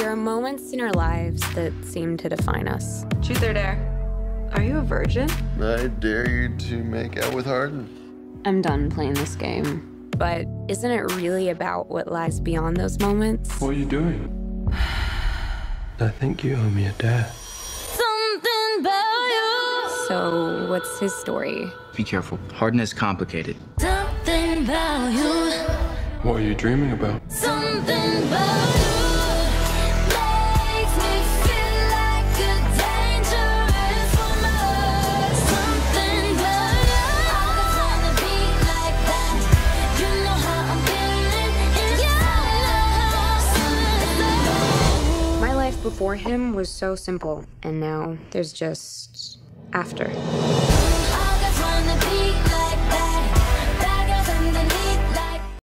There are moments in our lives that seem to define us. Truth or dare? Are you a virgin? I dare you to make out with Hardin. I'm done playing this game. But isn't it really about what lies beyond those moments? What are you doing? I think you owe me a debt. Something about you. So, what's his story? Be careful. Hardin is complicated. Something about you. What are you dreaming about? Something about before him was so simple, and now there's just after.